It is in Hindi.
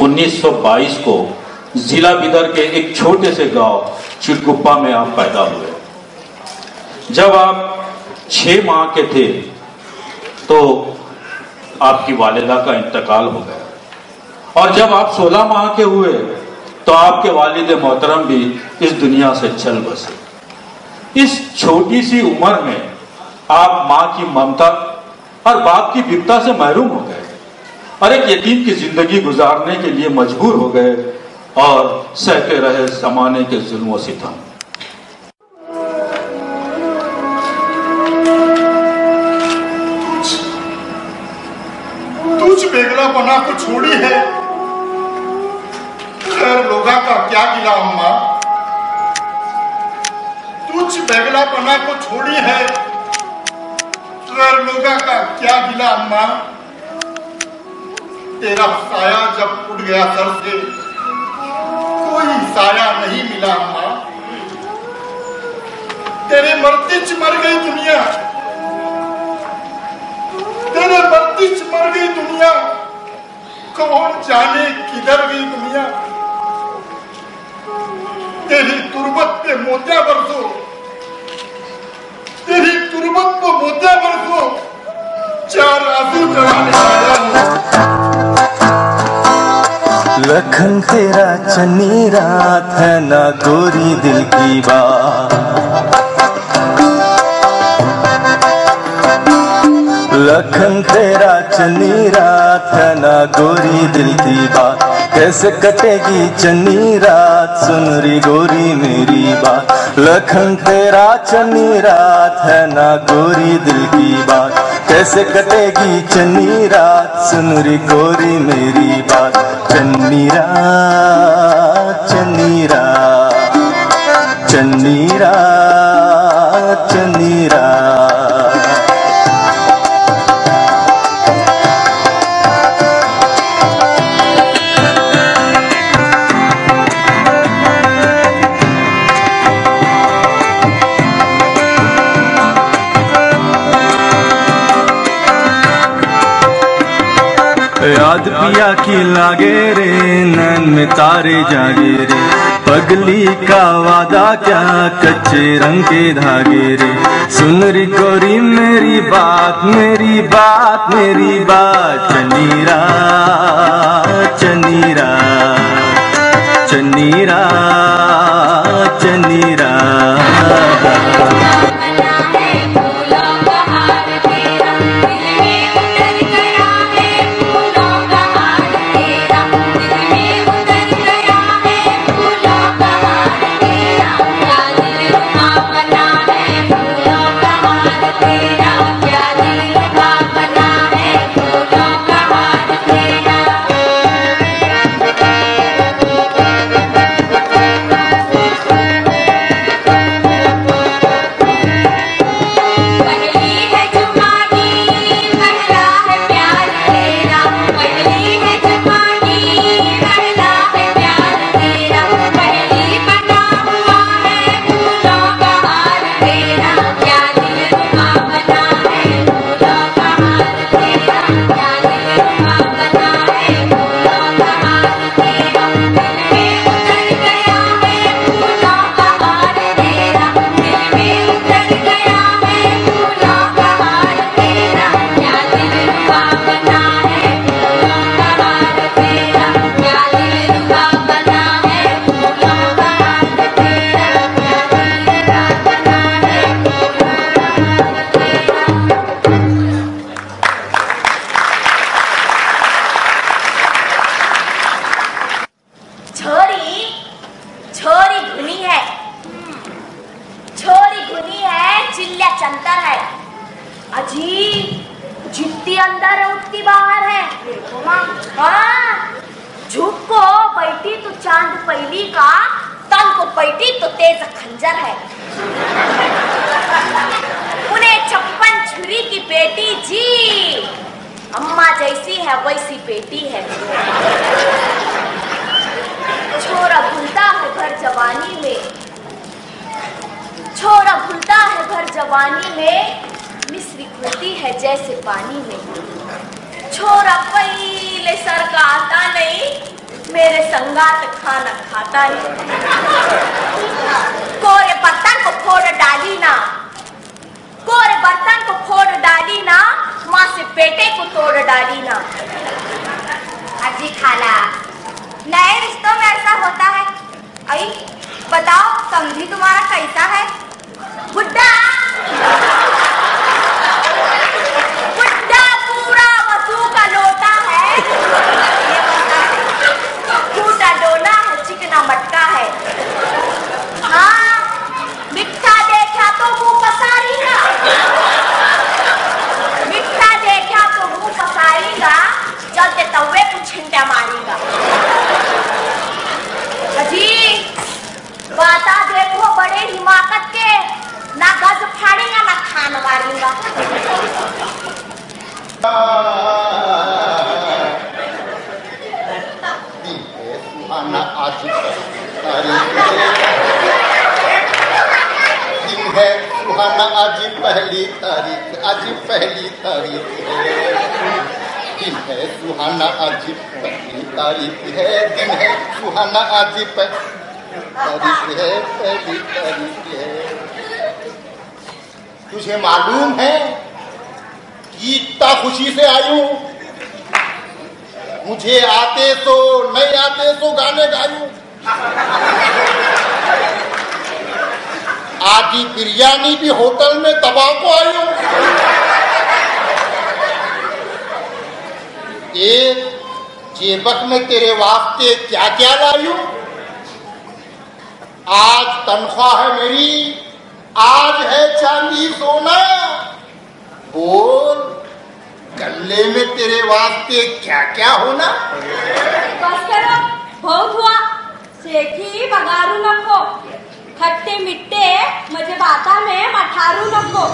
1922 को जिला बिदर के एक छोटे से गाँव चिटकुप्पा में आप पैदा हुए। जब आप छह माह के थे तो आपकी वालिदा का इंतकाल हो गया। और जब आप 16 माह के हुए तो आपके वालिद मोहतरम भी इस दुनिया से चल बसे। इस छोटी सी उम्र में आप माँ की ममता और बाप की विपता से महरूम हो गए। और एक यतीम की ज़िंदगी गुजारने के लिए मजबूर हो गए और सहते रहे जमाने के जुल्म सितम तुझ बेगलापना को छोड़ी है। खैर, लोगा का क्या गिला अम्मा। तुझ बेगलापना को छोड़ी है। खैर, लोगा का क्या गिला अम्मा। तेरा साया जब उड़ गया सर से, कोई साया नहीं मिला अम्मा तेरे मरते च मर गई दुनिया। तेरे मरते च मर गई दुनिया। कौन जाने किधर गई दुनिया? तेरी तुरबत पे मोतिया बरसो। तेरी तुरबत पे मोतिया बरसो। चार आँसू चढ़ाने लखन तेरा चन्नी रात है ना गोरी दिल की बात। लखन तेरा चन्नी रात है ना गोरी दिल की बात। कैसे कटेगी चन्नी रात? सुन री गोरी मेरी बात। लखन तेरा चन्नी रात है ना गोरी दिल की बात। कैसे कटेगी चन्नी रात? सुन री गोरी मेरी बात। चन्नी रात चन्नी रात चन्नी रात। याद पिया की लागे रे, नैन में तारे जागे रे। पगली का वादा क्या, कच्चे रंग के धागे रे। सुन री गोरी मेरी बात मेरी बात मेरी बात, चनीरा चनीरा चनीरा चनीरा। अजी जितनी अंदर है उतनी बाहर है। देखो हाँ झुक को बैठी तो चाँद पहली का तन को बैठी तो तेज खंजर है। उन्हें छप्पन छुरी की बेटी जी। अम्मा जैसी है, वैसी बेटी है। छोरा भूलता है भर जवानी में। छोरा भूलता है भर जवानी में। घुलती है जैसे पानी में। छोरा पहले सर का आता नहीं, मेरे संगात खाना खाता है। कोरे बर्तन को फोड़ डाली ना, कोरे बर्तन को फोड़ डाली ना, माँ से बेटे को तोड़ डाली ना। अजी खाला, नए रिश्तों में ऐसा होता है। आई बताओ, समझी तुम्हारा कैसा है? बुड्ढा पूरा वसू का लोटा है ये बता, टूटा डोला है चिकना मटका है हाँ मिठा देखा तो मुँह पसारीगा मिठा देखा तो मुँह पसारीगा चलते तवे को छिंटा मारेगा अजी बाता देखो बड़े हिमाकत के ना गज फाड़ेगा ना खान मारेगा सुहाना आज तारीख दिन है सुहाना आज पहली तारीख आज पहली तारीख है। दिन है सुहाना, आज पहली तारीख है। दिन है सुहाना, आज तारीख है, पहली तारीख है। तुझे मालूम है कि इतना खुशी से हूँ। मुझे आते तो नहीं आते तो गाने गायूं। आदि बिरयानी भी होटल में दबाव को आई एक जेबक में तेरे वास्ते क्या क्या लाई आज तनख्वाह है मेरी, आज है चांदी सोना। बोल, गले में तेरे वास्ते क्या क्या होना? बस करो, बहुत हुआ। सेठी बगारू नको खट्टे मिट्टे मुझे बाता में मठारू नको